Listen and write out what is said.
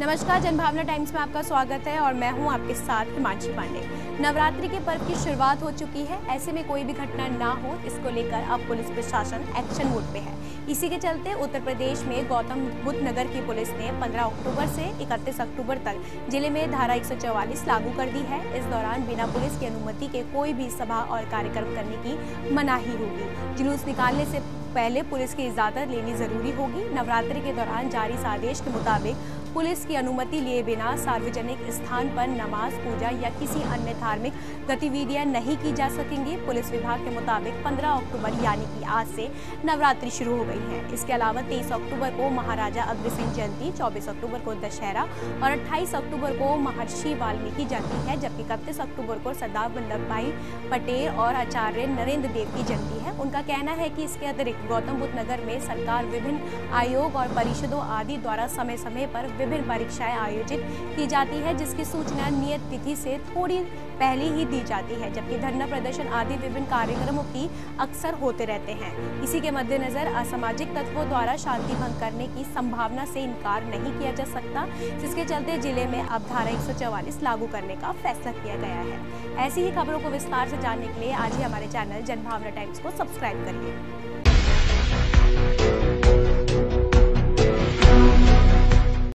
नमस्कार, जनभावना टाइम्स में आपका स्वागत है और मैं हूँ आपके साथ हिमांशी पांडे। नवरात्रि के पर्व की शुरुआत हो चुकी है। ऐसे में कोई भी घटना ना हो, इसको लेकर अब पुलिस प्रशासन एक्शन मोड पे है। इसी के चलते उत्तर प्रदेश में गौतम बुद्ध नगर की पुलिस ने 15 अक्टूबर से 31 अक्टूबर तक ज़िले में धारा 144 लागू कर दी है। इस दौरान बिना पुलिस की अनुमति के कोई भी सभा और कार्यक्रम करने की मनाही होगी। जुलूस निकालने से पहले पुलिस की इजाज़त लेनी ज़रूरी होगी। नवरात्रि के दौरान जारी आदेश के मुताबिक पुलिस की अनुमति लिए बिना सार्वजनिक स्थान पर नमाज़, पूजा या किसी अन्य धार्मिक गतिविधियाँ नहीं की जा सकेंगी। पुलिस विभाग के मुताबिक 15 अक्टूबर यानी कि आज से नवरात्रि शुरू हो गई है। इसके अलावा 23 अक्टूबर को महाराजा अग्रसेन जयंती 24 अक्टूबर को दशहरा और 28 अक्टूबर को महर्षि वाल्मीकि जयंती है, जबकि इकतीस अक्टूबर को सरदार वल्लभ भाई पटेल और आचार्य नरेंद्र देव की जयंती है। उनका कहना है कि इसके अतिरिक्त गौतम बुद्ध नगर में सरकार विभिन्न आयोग और परिषदों आदि द्वारा समय समय पर विभिन्न परीक्षाएँ आयोजित की जाती है, जिसकी सूचना नियत तिथि से थोड़ी पहले ही दी जाती है, जबकि धरना प्रदर्शन आदि विभिन्न कार्यक्रमों की अक्सर होते रहते हैं। इसी के मद्देनजर असामाजिक तत्वों द्वारा शांति भंग करने की संभावना से इनकार नहीं किया जा सकता, जिसके चलते ज़िले में अब धारा एक सौ चौवालीस लागू करने का फैसला किया गया है। ऐसी ही खबरों को विस्तार से जानने के लिए आज ही हमारे चैनल जनभावना टाइम्स को सब्सक्राइब करिए।